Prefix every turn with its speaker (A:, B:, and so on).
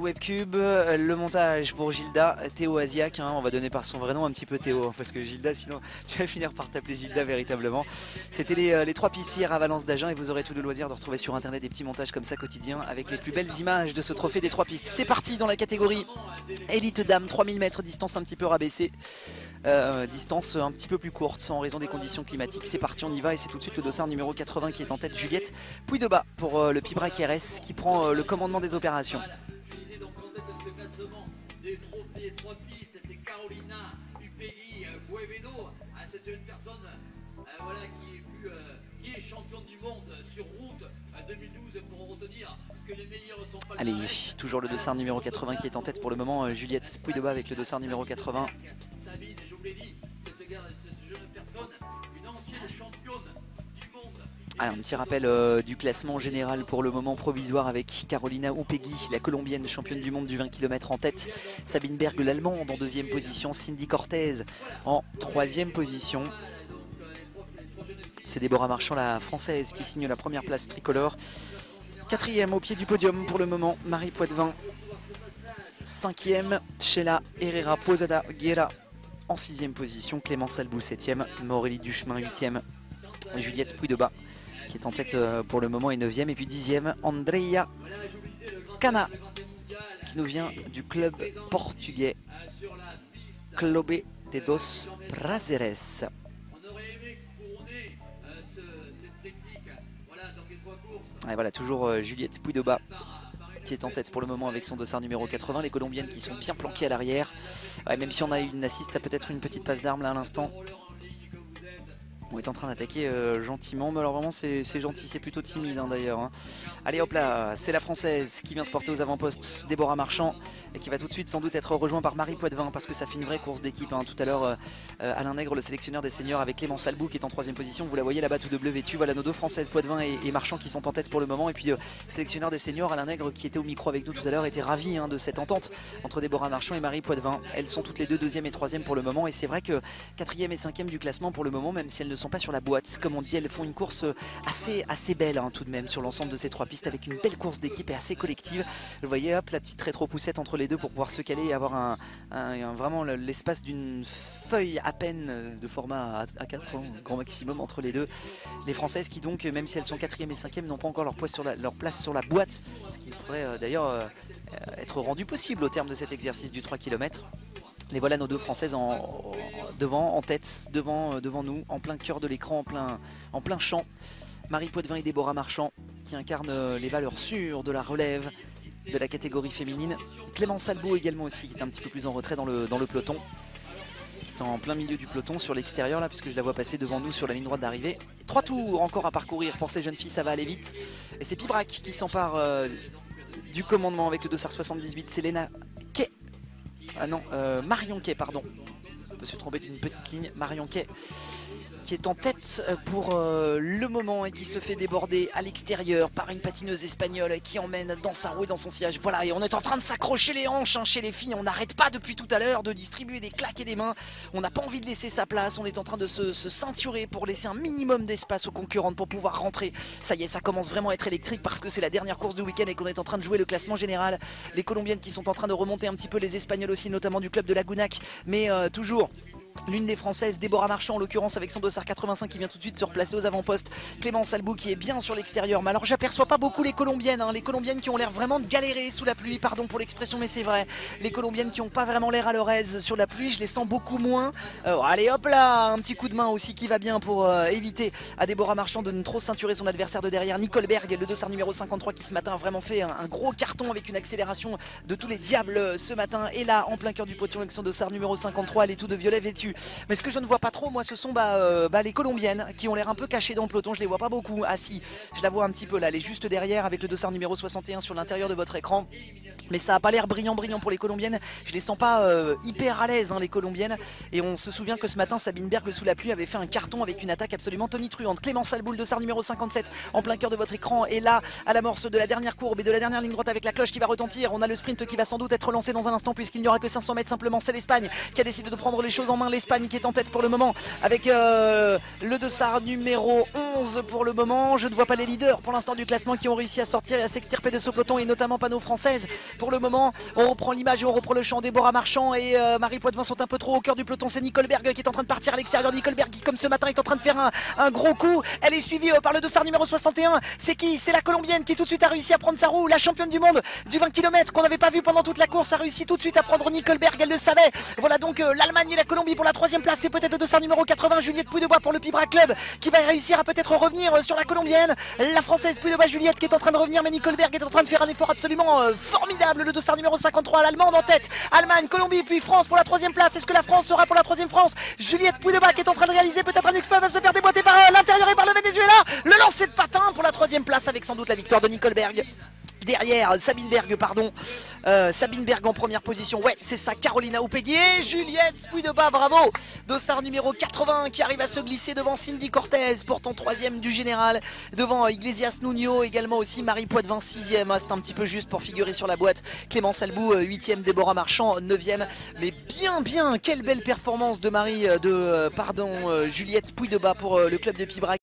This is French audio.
A: Webcube, euh, le montage pour Gilda, Théo Asiac, hein, on va donner par son vrai nom un petit peu Théo, hein, parce que Gilda sinon tu vas finir par t'appeler Gilda véritablement. C'était les, euh, trois pistières à Valence d'Agen et vous aurez tout le loisir de retrouver sur internet des petits montages comme ça quotidiens avec les plus belles images de ce trophée des trois pistes. C'est parti dans la catégorie élite dame, 3000 mètres, distance un petit peu rabaissée, euh, distance un petit peu plus courte en raison des conditions climatiques. C'est parti, on y va et c'est tout de suite le dossard numéro 80 qui est en tête, Juliette Puis de bas pour le Pibrac RS qui prend le commandement des opérations. Carolina Upegui Guevedo. Ah, c'est une personne euh, voilà, qui, est vue, euh, qui est championne du monde sur route 2012 pour retenir que les meilleurs sont pas Allez, toujours le dossard numéro 80 qui est en tête pour le moment. Euh, Juliette Pouydeba avec le dossard numéro 80. Sabine, je vous l'ai dit, cette, cette jeune personne, une ancienne championne un petit rappel euh, du classement général pour le moment provisoire avec Carolina Oupegui, la colombienne championne du monde du 20 km en tête, Sabine Berg l'allemande en deuxième position, Cindy Cortez en troisième position. C'est Déborah Marchand la française qui signe la première place tricolore. Quatrième au pied du podium pour le moment, Marie Poitvin. Cinquième, Sheila Herrera Posada Guerra en sixième position, Clémence Albou septième, Aurélie Duchemin huitième, Juliette Pouydeba qui est en tête euh, pour le moment et 9ème. Et puis 10ème, Andrea Cana qui nous vient du club portugais Clube de dos Prazeres. Et voilà, toujours euh, Juliette Pouidoba qui est en tête pour le moment avec son dossard numéro 80. Les Colombiennes qui sont bien planquées à l'arrière. même si on a une assiste peut-être une petite passe d'armes là à l'instant. On est en train d'attaquer euh, gentiment, mais alors vraiment c'est gentil, c'est plutôt timide hein, d'ailleurs. Hein. Allez hop là, c'est la française qui vient se porter aux avant-postes, Déborah Marchand, et qui va tout de suite sans doute être rejoint par Marie Poitvin, parce que ça fait une vraie course d'équipe. Hein. Tout à l'heure, euh, euh, Alain Nègre, le sélectionneur des seniors, avec Clément Salbou qui est en troisième position. Vous la voyez là-bas tout de bleu vêtu. Voilà nos deux françaises, Poitvin et, Marchand, qui sont en tête pour le moment. Et puis sélectionneur des seniors, Alain Nègre, qui était au micro avec nous tout à l'heure, était ravi de cette entente entre Déborah Marchand et Marie Poitvin. Elles sont toutes les deux deuxième et troisième pour le moment, et c'est vrai que quatrième et cinquième du classement pour le moment, même si elles ne sont pas sur la boîte comme on dit, elles font une course assez, assez belle hein, tout de même sur l'ensemble de ces trois pistes avec une belle course d'équipe et assez collective. Vous voyez, hop, la petite rétro-poussette entre les deux pour pouvoir se caler et avoir un, vraiment l'espace d'une feuille à peine de format A4, hein, grand maximum entre les deux. Les Françaises qui donc, même si elles sont quatrième et cinquième, n'ont pas encore leur, sur leur place sur la boîte, ce qui pourrait euh, d'ailleurs euh, être rendu possible au terme de cet exercice du 3 km. Les voilà nos deux françaises en, devant, en tête, devant, euh, devant nous, en plein cœur de l'écran, en plein, champ. Marie Poitvin et Déborah Marchand qui incarnent euh, les valeurs sûres de la relève de la catégorie féminine. Clémence Salbou également aussi qui est un petit peu plus en retrait dans le, peloton. Qui est en plein milieu du peloton sur l'extérieur là puisque je la vois passer devant nous sur la ligne droite d'arrivée. Trois tours encore à parcourir pour ces jeunes filles, ça va aller vite. Et c'est Pibrac qui s'empare euh, du commandement avec le dossard 78. C'est Léna ah non, euh, Marion pardon. Je me suis trompé d'une petite ligne. Marion Quay qui est en tête euh, pour euh, le moment et qui se fait déborder à l'extérieur par une patineuse espagnole qui emmène dans sa roue et dans son sillage. Voilà, et on est en train de s'accrocher les hanches hein, chez les filles. On n'arrête pas depuis tout à l'heure de distribuer des claques et des mains. On n'a pas envie de laisser sa place. On est en train de se, ceinturer pour laisser un minimum d'espace aux concurrentes pour pouvoir rentrer. Ça y est, ça commence vraiment à être électrique parce que c'est la dernière course du week-end et qu'on est en train de jouer le classement général. Les Colombiennes qui sont en train de remonter un petit peu, les Espagnols aussi, notamment du club de Lagunac. Mais euh, toujours L'une des françaises, Déborah Marchand en l'occurrence avec son dossard 85 qui vient tout de suite se replacer aux avant-postes. Clément Salbou qui est bien sur l'extérieur. Mais alors j'aperçois pas beaucoup les Colombiennes. Hein. Les Colombiennes qui ont l'air vraiment de galérer sous la pluie. Pardon pour l'expression mais c'est vrai. Les Colombiennes qui ont pas vraiment l'air à leur aise sur la pluie. Je les sens beaucoup moins. Euh, allez hop là Un petit coup de main aussi qui va bien pour euh, éviter à Déborah Marchand de ne trop ceinturer son adversaire de derrière. Nicole Berg, le dossard numéro 53 qui ce matin a vraiment fait un, gros carton avec une accélération de tous les diables euh, ce matin. Et là en plein cœur du potion avec son dossard numéro 53. Elle est tout de violet Mais ce que je ne vois pas trop, moi, ce sont bah, euh, bah, les colombiennes qui ont l'air un peu cachées dans le peloton. Je les vois pas beaucoup. Ah si, je la vois un petit peu là. Elle est juste derrière avec le dossard numéro 61 sur l'intérieur de votre écran. Mais ça a pas l'air brillant brillant pour les colombiennes. Je les sens pas euh, hyper à l'aise hein, les colombiennes. Et on se souvient que ce matin Sabine Berg sous la pluie avait fait un carton avec une attaque absolument tonitruante. Clément Salboul de numéro 57 en plein cœur de votre écran et là à l'amorce de la dernière courbe et de la dernière ligne droite avec la cloche qui va retentir. On a le sprint qui va sans doute être lancé dans un instant puisqu'il n'y aura que 500 mètres simplement. C'est l'Espagne qui a décidé de prendre les choses en main l'Espagne qui est en tête pour le moment avec euh, le dossard numéro 11 pour le moment. Je ne vois pas les leaders pour l'instant du classement qui ont réussi à sortir et à s'extirper de ce peloton et notamment Panneau Française pour le moment. On reprend l'image et on reprend le champ. Déborah Marchand et euh, Marie Poitvin sont un peu trop au cœur du peloton. C'est Nicole Berg qui est en train de partir à l'extérieur. Nicole Berg qui comme ce matin est en train de faire un, gros coup. Elle est suivie euh, par le dossard numéro 61. C'est qui? C'est la Colombienne qui tout de suite a réussi à prendre sa roue. La championne du monde du 20 km qu'on n'avait pas vu pendant toute la course a réussi tout de suite à prendre Nicole Berg. Elle le savait. Voilà donc l'Allemagne et la Colombie pour la troisième place. C'est peut-être le dossard numéro 80. Juliette Pouille-de-Bois pour le Pibra Club qui va réussir à peut-être revenir sur la colombienne. La française Pouille-de-Bois Juliette qui est en train de revenir, mais Nicole est en train de faire un effort absolument euh, formidable. Le dossard numéro 53, l'allemande en tête. Allemagne, Colombie, puis France pour la troisième place. Est-ce que la France sera pour la troisième France? Juliette Pouille-de-Bois qui est en train de réaliser peut-être un exploit, va se faire déboîter par euh, l'intérieur et par le Venezuela. Le lancer de patin pour la troisième place avec sans doute la victoire de Nicole Berg derrière Sabine Berg pardon. Euh, Sabine Berg en première position. Ouais c'est ça Carolina Oupédier Juliette puis de bas bravo. Dossard numéro 80 qui arrive à se glisser devant Cindy Cortez pourtant troisième du général devant Iglesias Nuno également aussi Marie Poitvin sixième. Hein, c'est un petit peu juste pour figurer sur la boîte. Clémence Albou 8 euh, Déborah Marchand 9ème mais bien bien quelle belle performance de Marie euh, de pardon Juliette Pouille de bas pour le club de Pibrac